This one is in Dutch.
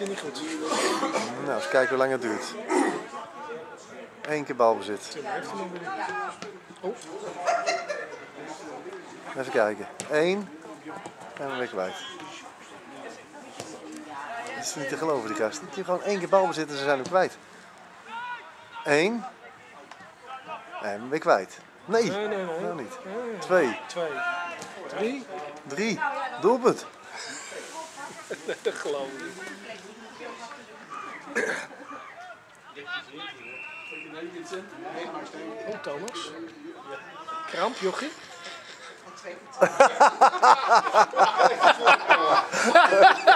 hij niet goed. Nou, eens kijken hoe lang het duurt. Eén keer balbezit. Even kijken. Eén. En dan weer kwijt. Dat is niet te geloven, die gast. Die gewoon één keer balbezit en ze zijn hem kwijt. Eén. En weer kwijt. Nee, nee, nee, nee. nou niet. Twee, Twee. Drie. drie. Doelpunt. Dat geloof ik niet. Oh, Thomas. Kramp, jochie.